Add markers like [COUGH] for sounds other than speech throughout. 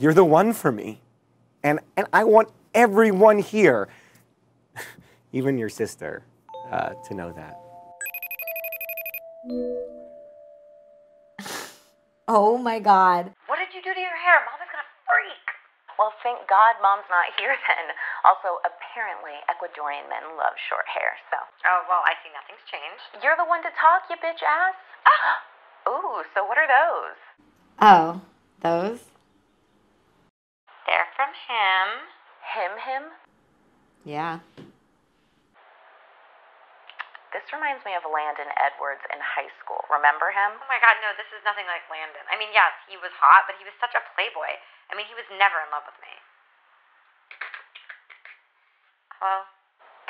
You're the one for me. And, and I want everyone here, [LAUGHS] even your sister, uh, to know that. Oh my God. What did you do to your hair? Mom is gonna freak. Well, thank God mom's not [LAUGHS] here then. Also, apparently, Ecuadorian men love short hair, so. Oh, well, I see nothing's changed. You're the one to talk, you bitch ass. Ah! [GASPS] Ooh, so what are those? Oh, those? Him, him? Yeah. This reminds me of Landon Edwards in high school. Remember him? Oh my god, no, this is nothing like Landon. I mean, yes, he was hot, but he was such a playboy. I mean, he was never in love with me. Hello?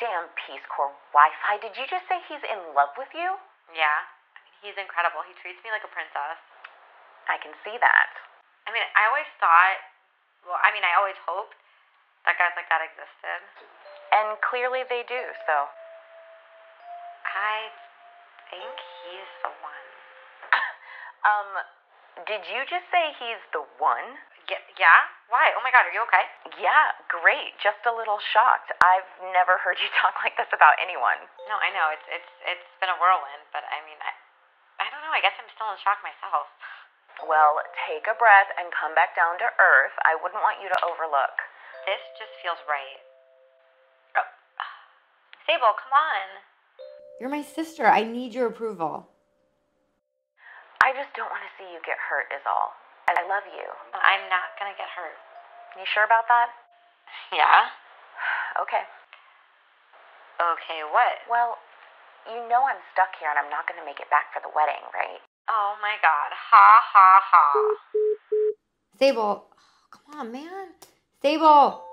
Damn Peace Corps Wi Fi. Did you just say he's in love with you? Yeah. I mean, he's incredible. He treats me like a princess. I can see that. I mean, I always thought, well, I mean, I always hoped that guys like that existed. And clearly they do, so. I think he's the one. [COUGHS] um, did you just say he's the one? Yeah? yeah? Why? Oh my god, are you okay? Yeah, great. Just a little shocked. I've never heard you [LAUGHS] talk like this about anyone. No, I know. It's it's it's been a whirlwind, but I mean, I I don't know. I guess I'm still in shock myself. Well, take a breath and come back down to earth. I wouldn't want you to overlook. This just feels right. Oh. Sable, come on. You're my sister. I need your approval. I just don't want to see you get hurt, is all. I love you. I'm not gonna get hurt. You sure about that? Yeah? [SIGHS] Okay. Okay, what? Well, you know I'm stuck here and I'm not going to make it back for the wedding, right? Oh my god. Ha ha ha. Sable. Oh, [SIGHS] come on, man. Sable.